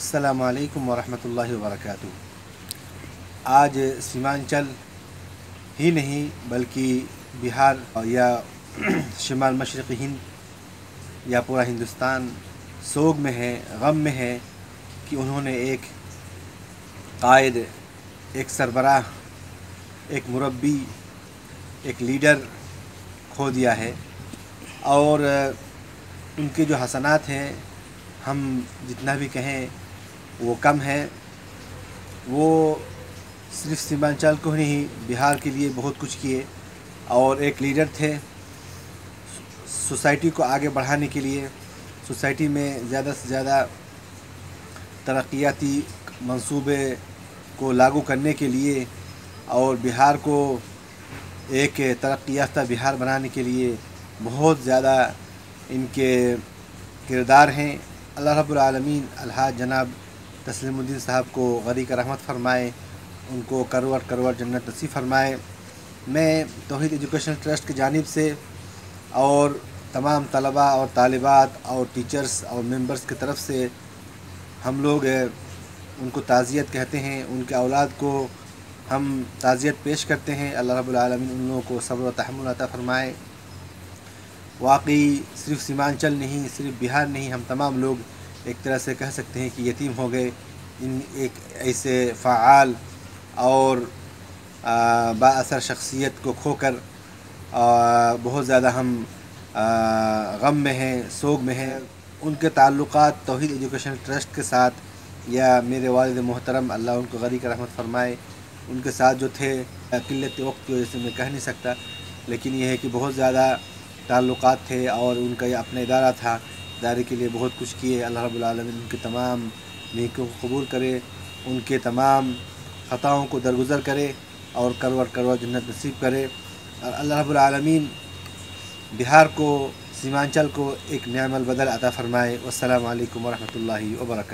السلام علیکم ورحمۃ اللہ وبرکاتہ۔ آج سیمانچل ہی نہیں بلکہ بہار یا شمال مشرقی ہند یا پورا ہندوستان سوگ میں ہے، غم میں ہے کہ انہوں نے ایک قائد، ایک سربراہ، ایک مربی، ایک لیڈر کھو دیا ہے۔ اور ان کے جو حسنات ہیں، ہم جتنا بھی کہیں وہ کم ہے وہ صرف سیمانچل کو نہیں، بہار کے لیے بہت کچھ کیے۔ اور ایک لیڈر تھے سوسائٹی کو آگے بڑھانے کے لیے۔ سوسائٹی میں زیادہ سے زیادہ ترقیاتی منصوبے کو لاگو کرنے کے لیے اور بہار کو ایک ترقی یافتہ بہار بنانے کے لیے بہت زیادہ ان کے کردار ہیں۔ اللہ رب العالمین الحاظ جناب تسلیم الدین صاحب کو غری کا رحمت فرمائے، ان کو کروٹ کروٹ جنت نصیب فرمائے۔ میں توحید ایجوکیشن ٹرسٹ کی جانب سے اور تمام طلباء اور طالبات اور ٹیچرز اور ممبرز کی طرف سے ہم لوگ ان کو تعزیت کہتے ہیں، ان کے اولاد کو ہم تعزیت پیش کرتے ہیں۔ اللہ رب العالمین ان لوگوں کو صبر و تحمل عطا فرمائے۔ واقعی صرف سیمانچل نہیں، صرف بہار نہیں، ہم تمام لوگ ایک طرح سے کہہ سکتے ہیں کہ یتیم ہو گئے، ان ایک ایسے فعال اور با اثر شخصیت کو کھو کر بہت زیادہ ہم غم میں ہیں، سوگ میں ہیں۔ ان کے تعلقات توحید ایجوکیشن ٹرسٹ کے ساتھ یا میرے والد محترم اللہ ان کو غری کا رحمت فرمائے، ان کے ساتھ جو تھے، قلت وقت کی وجہ سے میں کہہ نہیں سکتا۔ لیکن یہ ہے کہ بہت زیادہ تعلقات تھے اور ان کا یہ اپنا ادارہ تھا۔ ادارے کے لیے بہت کچھ کیے۔ اللہ رب العالمین ان کے تمام نیکوں کو قبول کرے، ان کے تمام خطاؤں کو درگزر کرے اور کرور کرور جنت نصیب کرے۔ اور اللہ رب العالمین بہار کو، سیمانچل کو ایک نعم البدل عطا فرمائے۔ والسلام علیکم ورحمۃ اللہ وبرکاتہ۔